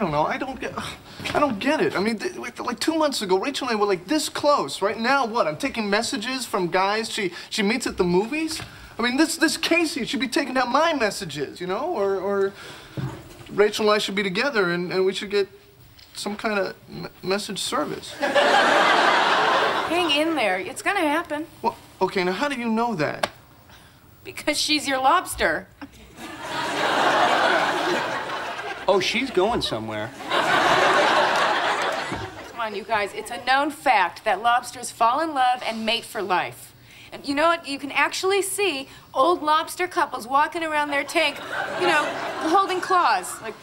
don't know. I don't get. I don't get it. I mean, like, two months ago, Rachel and I were like this close. Right now, what? I'm taking messages from guys she she meets at the movies. I mean, this this Casey should be taking down my messages, you know, or or Rachel and I should be together, and, and we should get some kind of m- message service. Hang in there. It's gonna happen. Well, okay. Now, how do you know that? Because she's your lobster. Oh, she's going somewhere. Come on, you guys. It's a known fact that lobsters fall in love and mate for life. And you know what? You can actually see old lobster couples walking around their tank, you know, holding claws. Like,